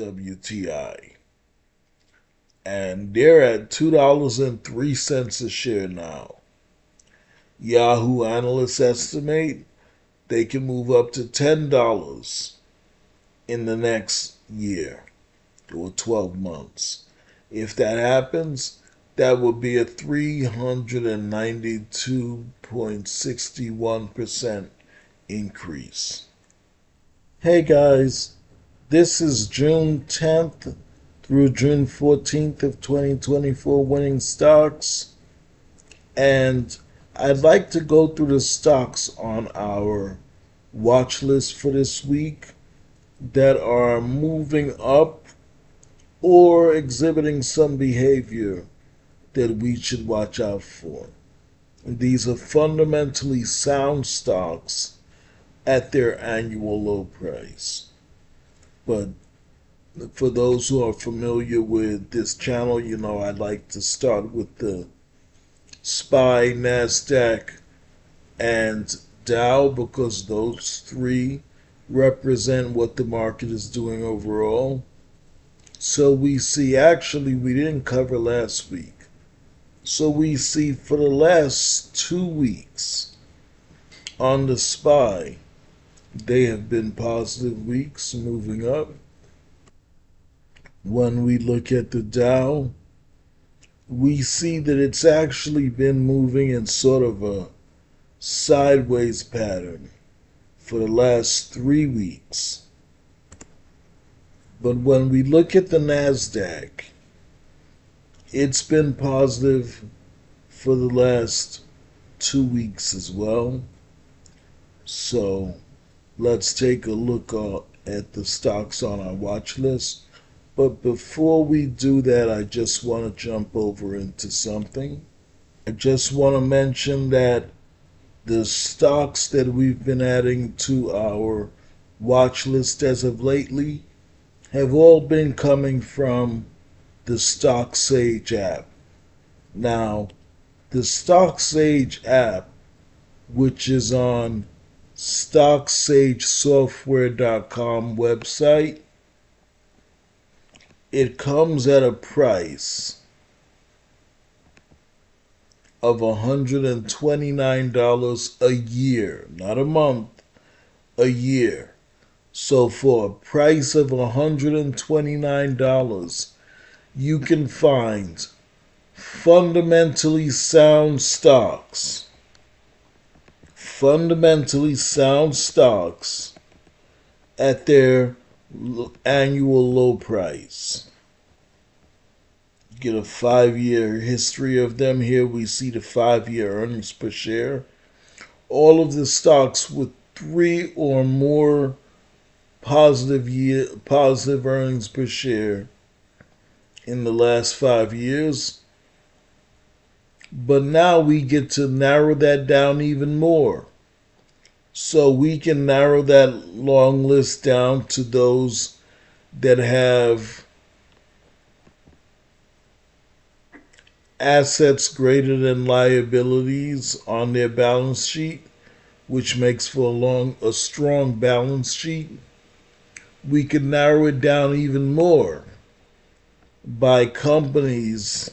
WTI. And they're at $2.03 a share now. Yahoo analysts estimate they can move up to $10 in the next year or 12 months. If that happens, that would be a 392.61% increase. Hey guys, this is June 10th through June 14th of 2024 winning stocks and I'd like to go through the stocks on our watch list for this week that are moving up or exhibiting some behavior that we should watch out for. These are fundamentally sound stocks at their annual low price. But for those who are familiar with this channel, you know I'd like to start with the SPY, NASDAQ, and Dow because those three represent what the market is doing overall. So we see, actually, we didn't cover last week. So we see for the last two weeks on the SPY, they have been positive weeks moving up. When we look at the Dow, we see that it's actually been moving in sort of a sideways pattern for the last three weeks. But when we look at the NASDAQ, it's been positive for the last two weeks as well. So let's take a look uh, at the stocks on our watch list. But before we do that, I just want to jump over into something. I just want to mention that the stocks that we've been adding to our watch list as of lately have all been coming from the Stock Sage app. Now, the Stock Sage app, which is on StockSageSoftware.com website, it comes at a price of $129 a year, not a month, a year. So for a price of $129, you can find fundamentally sound stocks. Fundamentally sound stocks at their annual low price get a five year history of them. Here we see the five year earnings per share. All of the stocks with three or more positive year positive earnings per share in the last five years. But now we get to narrow that down even more. So we can narrow that long list down to those that have assets greater than liabilities on their balance sheet, which makes for a long a strong balance sheet. We can narrow it down even more by companies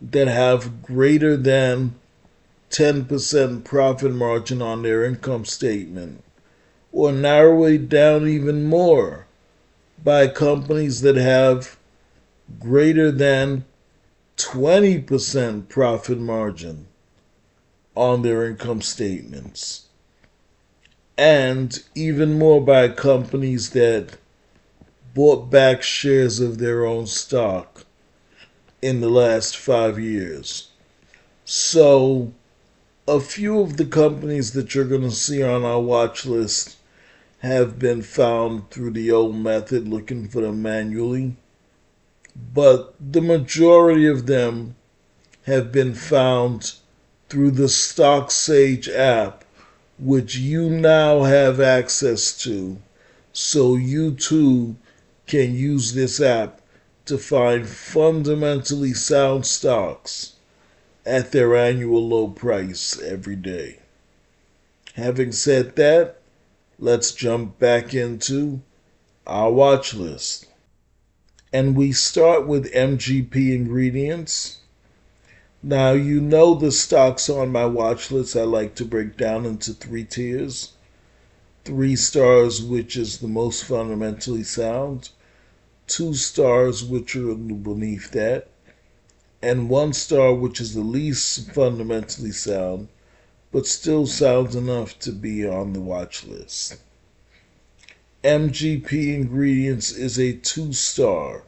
that have greater than 10% profit margin on their income statement, or narrow it down even more by companies that have greater than 20% profit margin on their income statements. And even more by companies that bought back shares of their own stock in the last five years. So, a few of the companies that you're going to see on our watch list have been found through the old method, looking for them manually but the majority of them have been found through the StockSage app, which you now have access to. So you too can use this app to find fundamentally sound stocks at their annual low price every day. Having said that, let's jump back into our watch list. And we start with MGP ingredients. Now, you know the stocks on my watch list I like to break down into three tiers three stars, which is the most fundamentally sound, two stars, which are beneath that, and one star, which is the least fundamentally sound, but still sounds enough to be on the watch list. MGP Ingredients is a two star.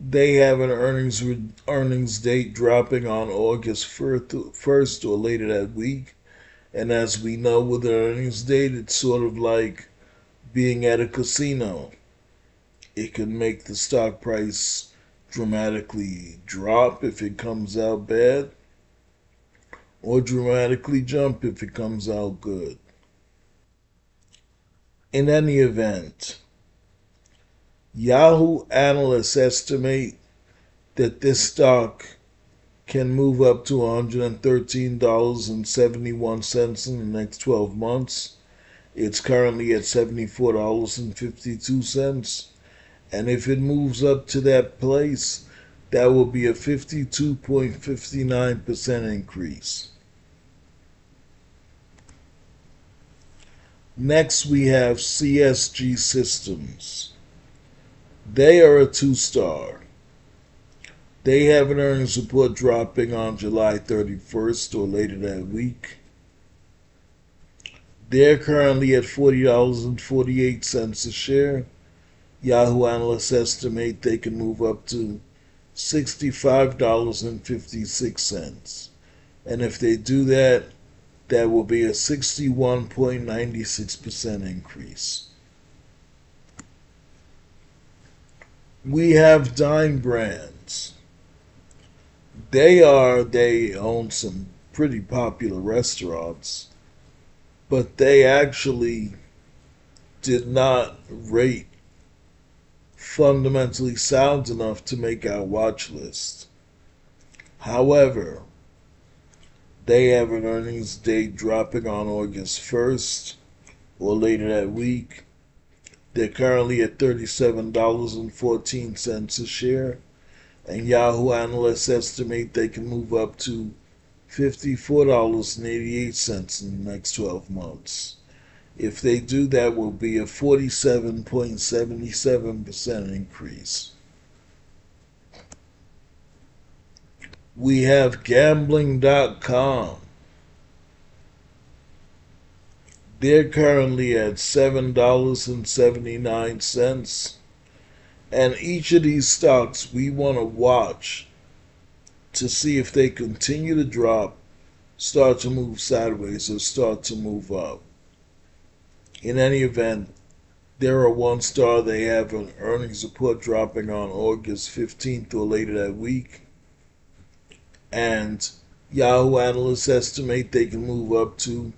They have an earnings earnings date dropping on August 1st or later that week and as we know with earnings date, it's sort of like being at a casino. It can make the stock price dramatically drop if it comes out bad, or dramatically jump if it comes out good. In any event, Yahoo analysts estimate that this stock can move up to $113.71 in the next 12 months. It's currently at $74.52. And if it moves up to that place, that will be a 52.59% increase. Next, we have CSG Systems. They are a two star. They have an earnings report dropping on July 31st or later that week. They're currently at $40.48 a share. Yahoo analysts estimate they can move up to $65.56. And if they do that, that will be a 61.96% increase. We have Dine Brands. They are, they own some pretty popular restaurants, but they actually did not rate fundamentally sound enough to make our watch list. However, they have an earnings date dropping on August 1st or later that week. They're currently at $37.14 a share and Yahoo analysts estimate they can move up to $54.88 in the next 12 months. If they do, that will be a 47.77% increase. We have gambling.com. They're currently at $7.79 and each of these stocks we want to watch to see if they continue to drop, start to move sideways, or start to move up. In any event, they're a one star. They have an earnings report dropping on August 15th or later that week. And Yahoo analysts estimate they can move up to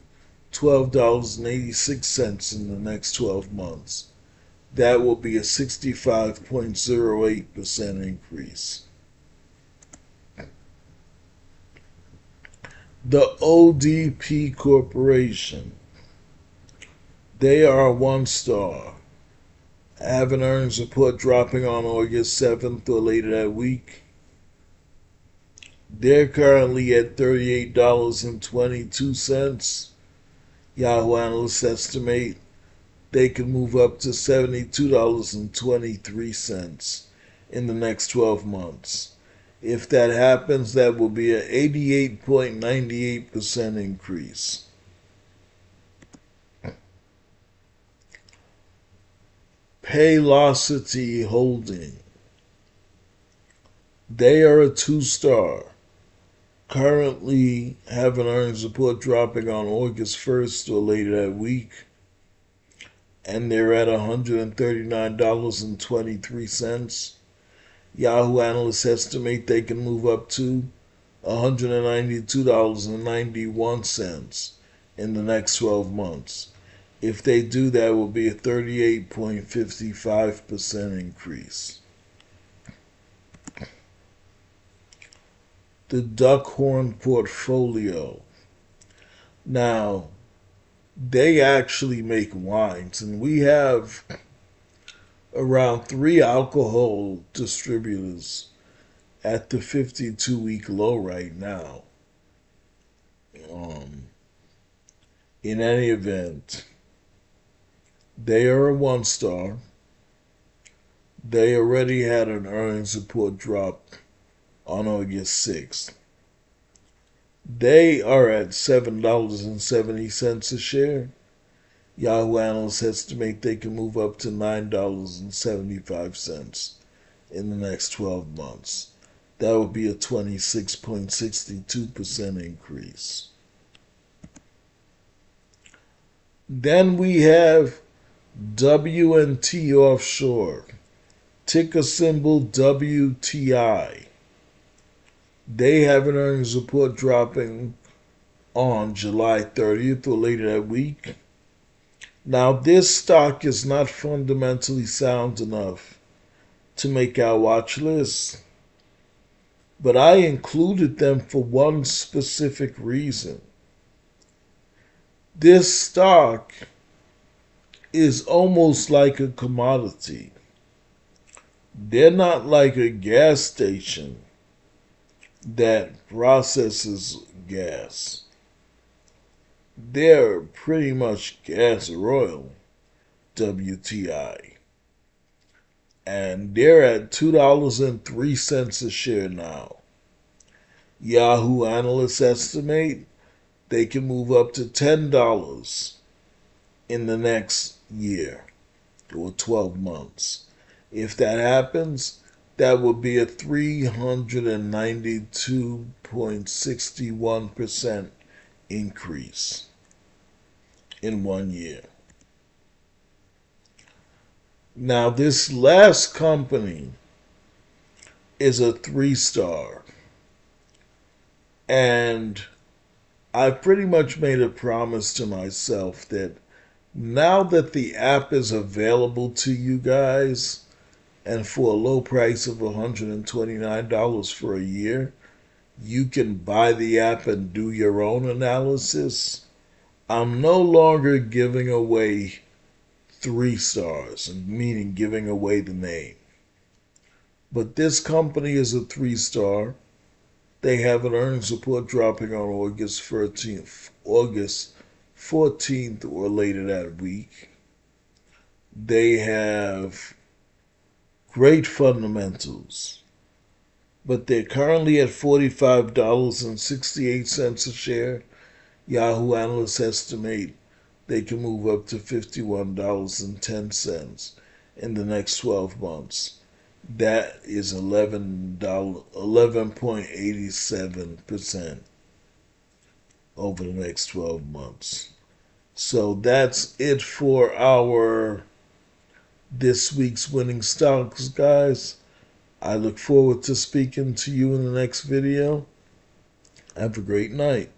$12.86 in the next 12 months that will be a 65.08% increase. The ODP Corporation, they are one star. An earnings report dropping on August 7th or later that week. They're currently at $38.22. Yahoo analysts estimate they can move up to $72.23 in the next 12 months. If that happens, that will be an 88.98% increase. Paylocity Holding. They are a two star. Currently have an earnings report dropping on August 1st or later that week and they're at $139.23. Yahoo analysts estimate they can move up to $192.91 in the next 12 months. If they do, that will be a 38.55% increase. The Duckhorn Portfolio. Now, they actually make wines, and we have around three alcohol distributors at the 52 week low right now. Um, in any event, they are a one star. They already had an earnings report drop on August 6th. They are at $7.70 a share. Yahoo analysts estimate they can move up to $9.75 in the next 12 months. That would be a 26.62% increase. Then we have W&T Offshore, ticker symbol WTI. They have an earnings report dropping on July 30th or later that week. Now, this stock is not fundamentally sound enough to make our watch list, but I included them for one specific reason. This stock is almost like a commodity. They're not like a gas station that processes gas. They're pretty much gas oil, WTI. And they're at $2.03 a share now. Yahoo analysts estimate they can move up to $10 in the next year or 12 months. If that happens, that would be a 392.61% increase in one year. Now, this last company is a three star. And I pretty much made a promise to myself that now that the app is available to you guys, and for a low price of $129 for a year, you can buy the app and do your own analysis. I'm no longer giving away three stars, meaning giving away the name. But this company is a three star. They have an earnings report dropping on August 13th, August 14th or later that week. They have great fundamentals, but they're currently at $45.68 a share. Yahoo analysts estimate they can move up to $51.10 in the next 12 months. That is $11, 11.87% over the next 12 months. So that's it for our this week's winning stocks, guys. I look forward to speaking to you in the next video. Have a great night.